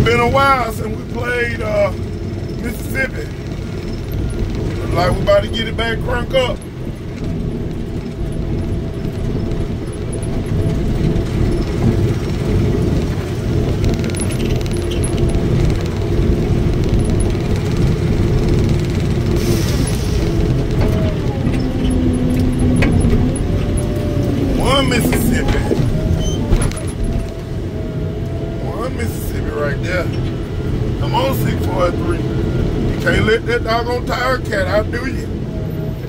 It's been a while since we played uh, Mississippi. Like we about to get it back crunk up. There. Come on, 643. You can't let that doggone Tigercat outdo you.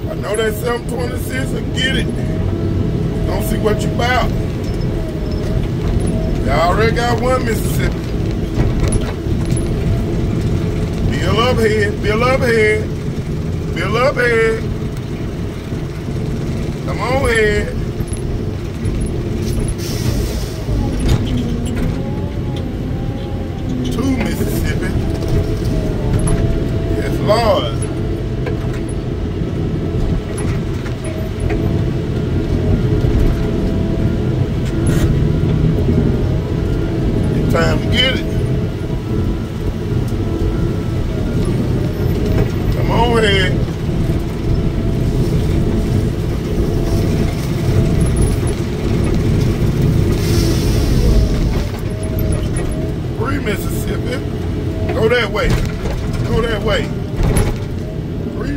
I know that 726 will get it. Don't see what you about. Y'all already got one Mississippi. Bill up head, Bill up head, Bill up head. Come on head. Lord. It's time to get it. Come on here. Mississippi. Go that way. Go that way.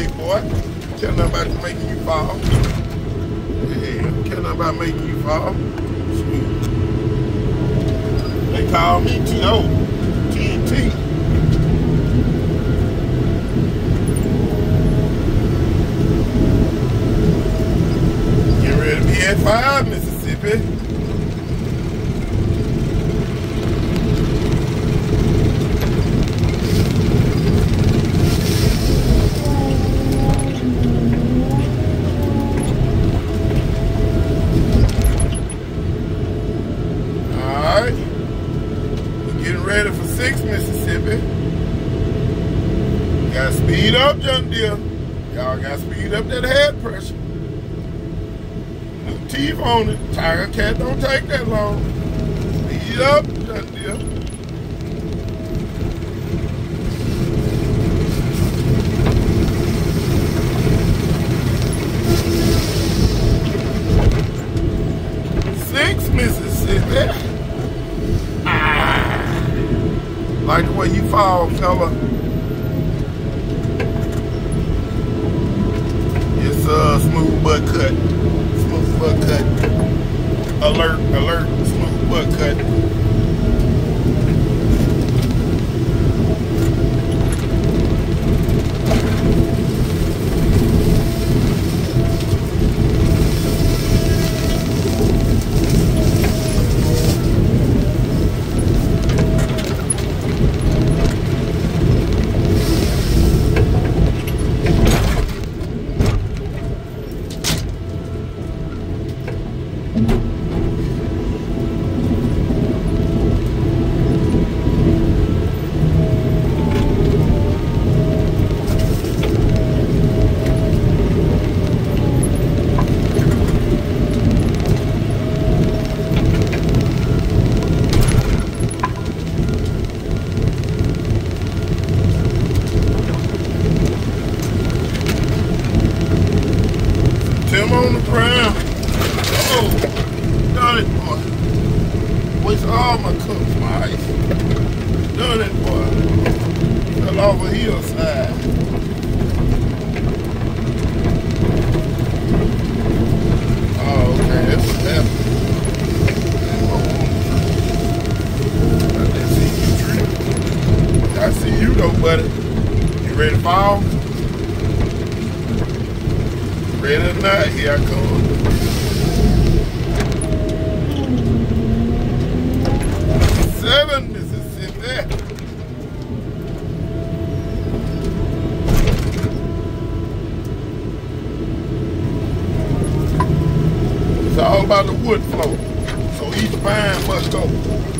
big boy. Tell nothing about making you fall. Yeah, tell nothing about making you fall. Shoot. They call me T.O. TNT. Get ready to be at five, Mississippi. Mississippi. Gotta speed up, John Deere. Y'all gotta speed up that head pressure. New teeth on it. Tigercat don't take that long. Speed up, John Deere. Fall, fella. It's a smooth butt cut. Smooth butt cut. Alert, alert, smooth butt cut. On the ground. Oh, done it, boy. Waste all my cups, my ice. Done it, boy. Fell off a hillside. Oh. I see you though, buddy. You ready to fall? Ready or not, here I come. Seven, Mississippi. It's all about the wood flow. So each vine must go.